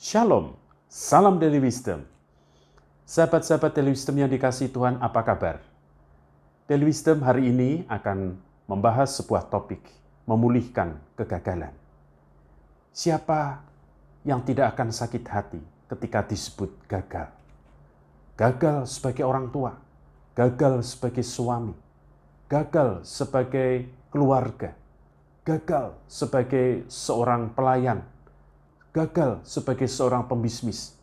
Shalom, salam Daily Wisdom. Sahabat-sahabat Daily Wisdom yang dikasih Tuhan, apa kabar? Daily Wisdom hari ini akan membahas sebuah topik, memulihkan kegagalan. Siapa yang tidak akan sakit hati ketika disebut gagal? Gagal sebagai orang tua, gagal sebagai suami, gagal sebagai keluarga, gagal sebagai seorang pelayan, gagal sebagai seorang pembisnis,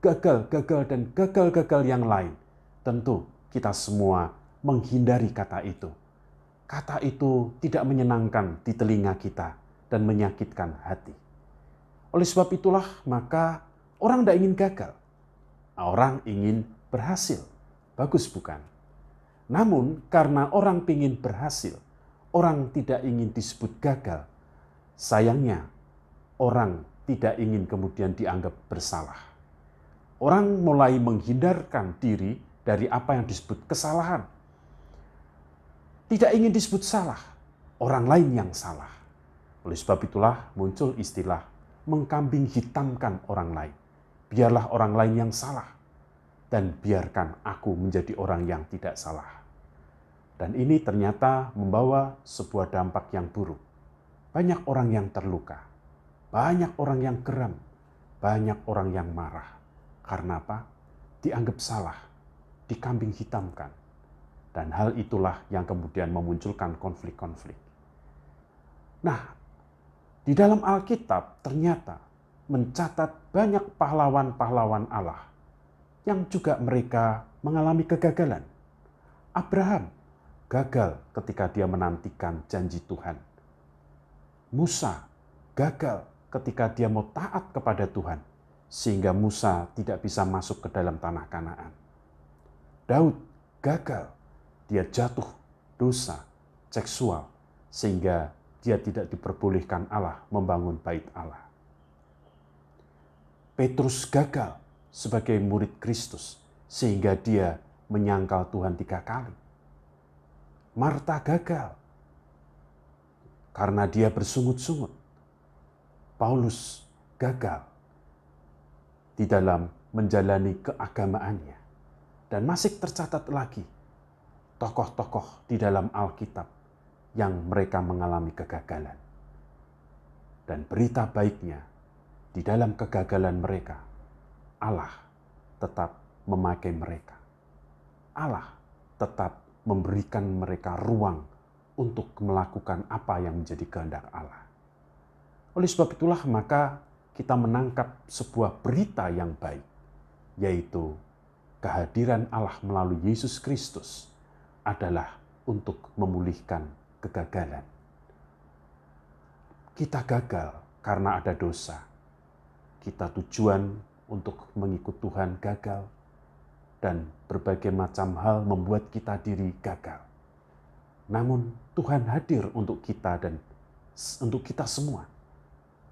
gagal, gagal, dan gagal-gagal yang lain. Tentu kita semua menghindari kata itu. Kata itu tidak menyenangkan di telinga kita dan menyakitkan hati. Oleh sebab itulah maka orang tidak ingin gagal. Orang ingin berhasil. Bagus bukan? Namun karena orang ingin berhasil, orang tidak ingin disebut gagal. Sayangnya orang tidak ingin kemudian dianggap bersalah. Orang mulai menghindarkan diri dari apa yang disebut kesalahan. Tidak ingin disebut salah, orang lain yang salah. Oleh sebab itulah muncul istilah mengkambing hitamkan orang lain. Biarlah orang lain yang salah dan biarkan aku menjadi orang yang tidak salah. Dan ini ternyata membawa sebuah dampak yang buruk. Banyak orang yang terluka, banyak orang yang geram, banyak orang yang marah. Karena apa? Dianggap salah, dikambing hitamkan. Dan hal itulah yang kemudian memunculkan konflik-konflik. Nah, di dalam Alkitab ternyata mencatat banyak pahlawan-pahlawan Allah yang juga mereka mengalami kegagalan. Abraham gagal ketika dia menantikan janji Tuhan. Musa gagal ketika dia mau taat kepada Tuhan, sehingga Musa tidak bisa masuk ke dalam tanah Kanaan. Daud gagal, dia jatuh dosa seksual, sehingga dia tidak diperbolehkan Allah membangun bait Allah. Petrus gagal sebagai murid Kristus, sehingga dia menyangkal Tuhan tiga kali. Marta gagal karena dia bersungut-sungut Paulus gagal di dalam menjalani keagamaannya. Dan masih tercatat lagi tokoh-tokoh di dalam Alkitab yang mereka mengalami kegagalan. Dan berita baiknya, di dalam kegagalan mereka, Allah tetap memakai mereka. Allah tetap memberikan mereka ruang untuk melakukan apa yang menjadi kehendak Allah. Oleh sebab itulah maka kita menangkap sebuah berita yang baik, yaitu kehadiran Allah melalui Yesus Kristus adalah untuk memulihkan kegagalan. Kita gagal karena ada dosa. Kita tujuan untuk mengikut Tuhan gagal dan berbagai macam hal membuat kita diri gagal. Namun Tuhan hadir untuk kita dan untuk kita semua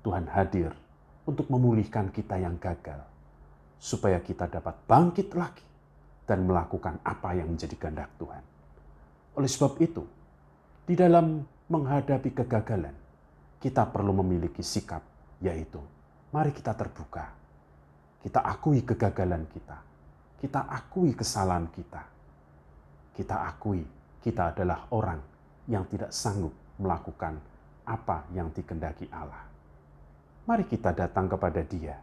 Tuhan hadir untuk memulihkan kita yang gagal, supaya kita dapat bangkit lagi dan melakukan apa yang menjadi kehendak Tuhan. Oleh sebab itu, di dalam menghadapi kegagalan, kita perlu memiliki sikap, yaitu mari kita terbuka. Kita akui kegagalan kita. Kita akui kesalahan kita. Kita akui kita adalah orang yang tidak sanggup melakukan apa yang dikendaki Allah mari kita datang kepada Dia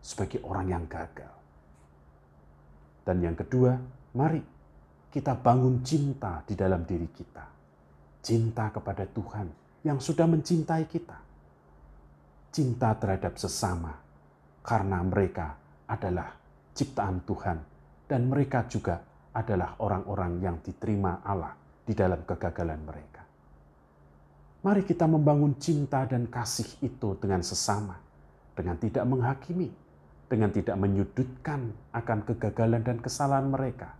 sebagai orang yang gagal. Dan yang kedua, mari kita bangun cinta di dalam diri kita. Cinta kepada Tuhan yang sudah mencintai kita. Cinta terhadap sesama karena mereka adalah ciptaan Tuhan dan mereka juga adalah orang-orang yang diterima Allah di dalam kegagalan mereka. Mari kita membangun cinta dan kasih itu dengan sesama, dengan tidak menghakimi, dengan tidak menyudutkan akan kegagalan dan kesalahan mereka.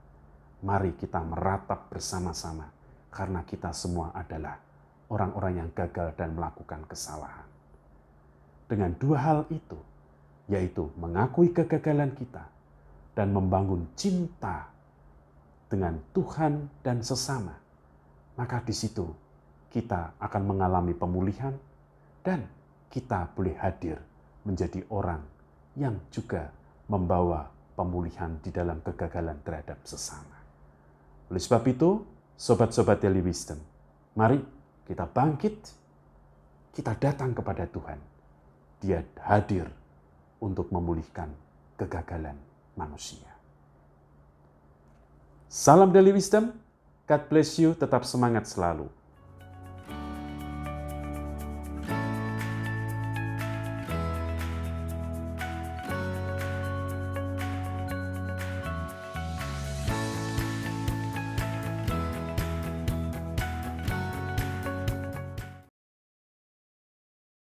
Mari kita meratap bersama-sama, karena kita semua adalah orang-orang yang gagal dan melakukan kesalahan. Dengan dua hal itu, yaitu mengakui kegagalan kita dan membangun cinta dengan Tuhan dan sesama, maka di situ kita akan mengalami pemulihan dan kita boleh hadir menjadi orang yang juga membawa pemulihan di dalam kegagalan terhadap sesama. Oleh sebab itu, sobat-sobat Daily Wisdom, mari kita bangkit, kita datang kepada Tuhan. Dia hadir untuk memulihkan kegagalan manusia. Salam Daily Wisdom, God bless you, tetap semangat selalu.